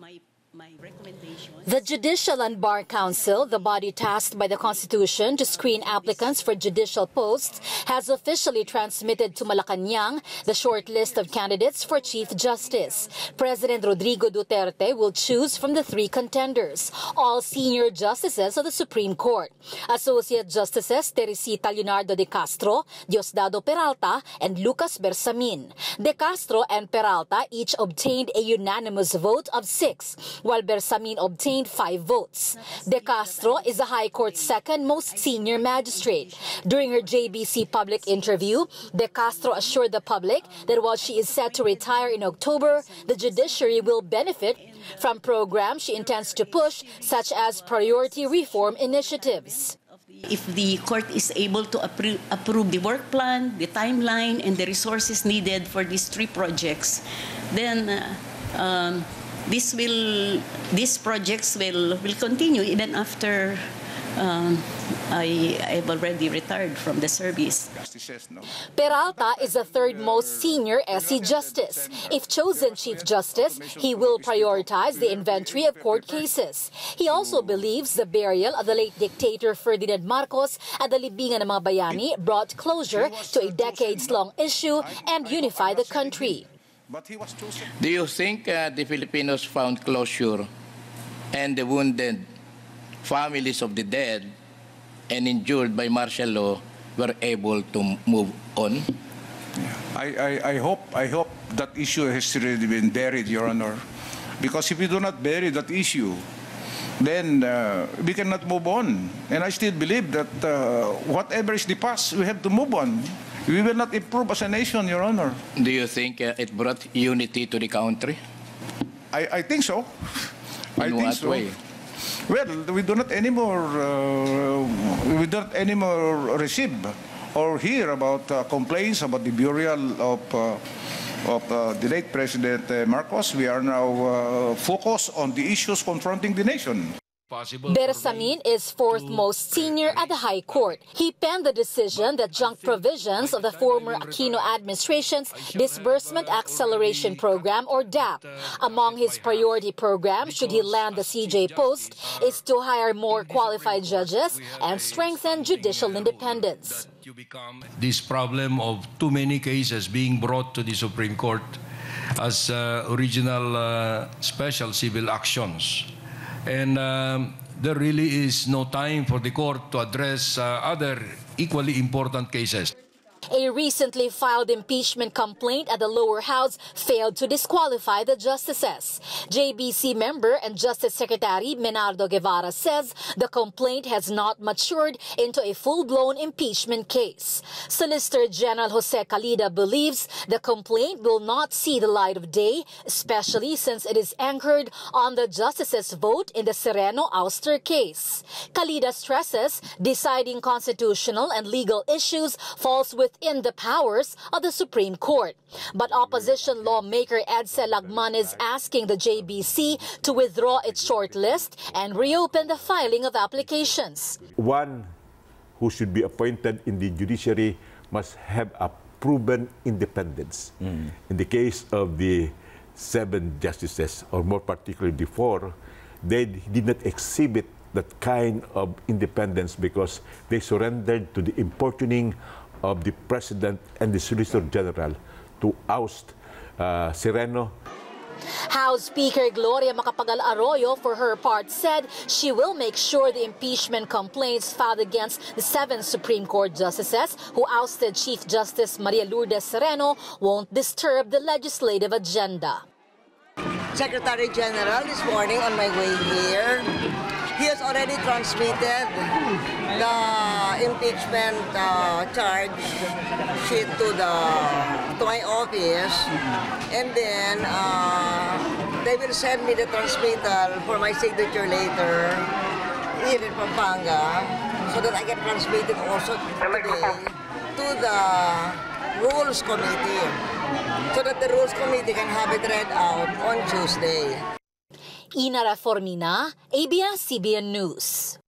My. The Judicial and Bar Council, the body tasked by the Constitution to screen applicants for judicial posts, has officially transmitted to Malacanang the short list of candidates for Chief Justice. President Rodrigo Duterte will choose from the three contenders, all senior justices of the Supreme Court. Associate Justices Teresita Leonardo de Castro, Diosdado Peralta, and Lucas Bersamin. De Castro and Peralta each obtained a unanimous vote of six, while Bersamin obtained five votes. De Castro is the High Court's second most senior magistrate. During her JBC public interview, De Castro assured the public that while she is set to retire in October, the judiciary will benefit from programs she intends to push, such as priority reform initiatives. If the court is able to appro- approve the work plan, the timeline, and the resources needed for these three projects, then uh, um, this will, these projects will, will continue even after um, I, I've already retired from the service. Peralta is the third most senior SC justice. If chosen Chief Justice, he will prioritize the inventory of court cases. He also believes the burial of the late dictator Ferdinand Marcos at the Libingan ng mga Bayani brought closure to a decades-long issue and unified the country. But he was chosen. Do you think uh, the Filipinos found closure and the wounded families of the dead and injured by martial law were able to move on? I, I, I hope I hope that issue has already been buried, Your Honor. Because if we do not bury that issue, then uh, we cannot move on. And I still believe that uh, whatever is the past, we have to move on. We will not improve as a nation, Your Honor. Do you think uh, it brought unity to the country? I, I think so. I In think what so. way? Well, we do not anymore uh, we do not anymore receive or hear about uh, complaints about the burial of uh, of uh, the late President uh, Marcos. We are now uh, focused on the issues confronting the nation. Bersamin is fourth most senior at the High Court. He penned the decision that junk provisions of the former Aquino administration's Disbursement Acceleration Program, or DAP. Among his priority programs, should he land the CJ post, is to hire more qualified judges and strengthen judicial independence. This problem of too many cases being brought to the Supreme Court as uh, original uh, special civil actions. And um, there really is no time for the court to address uh, other equally important cases. A recently filed impeachment complaint at the lower house failed to disqualify the justices. JBC member and Justice Secretary Menardo Guevarra says the complaint has not matured into a full-blown impeachment case. Solicitor General Jose Calida believes the complaint will not see the light of day, especially since it is anchored on the justices' vote in the Sereno ouster case. Calida stresses deciding constitutional and legal issues falls within the powers of the Supreme Court. But opposition lawmaker Edsel Lagman is asking the JBC to withdraw its short list and reopen the filing of applications. one who should be appointed in the judiciary must have a proven independence. In the case of the seven justices, or more particularly the four, they did not exhibit that kind of independence because they surrendered to the importuning of the president and the solicitor general to oust uh, Sereno House Speaker Gloria Macapagal Arroyo, for her part, said she will make sure the impeachment complaints filed against the seven Supreme Court justices who ousted Chief Justice Maria Lourdes Sereno won't disturb the legislative agenda. Secretary General this morning on my way here. He has already transmitted the impeachment uh, charge sheet to the to my office, and then uh, they will send me the transmittal for my signature later here in Pampanga, so that I can transmit it also today to the Rules Committee, so that the Rules Committee can have it read out on Tuesday. Inara Formina, ABS-CBN News.